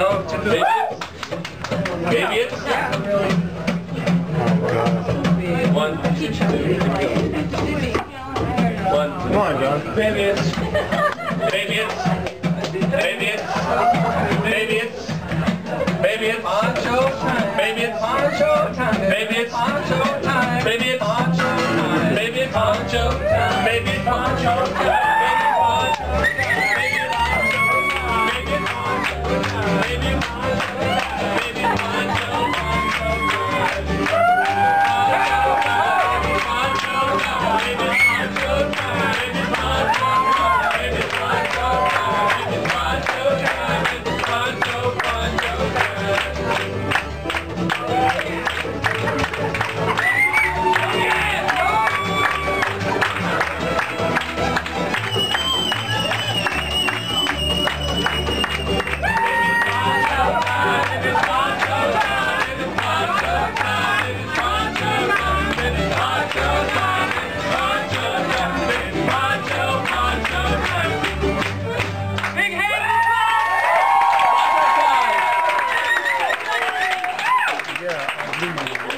Oh, to the Maybe it? Yeah. One, two, three. One. Come on, John. Maybe it's. Maybe it's. Maybe it's. Maybe it's. Maybe it's poncho time. Maybe it's poncho time. Maybe it's poncho time. Maybe it's poncho time. Maybe it's poncho time. Maybe it's poncho time. Good money.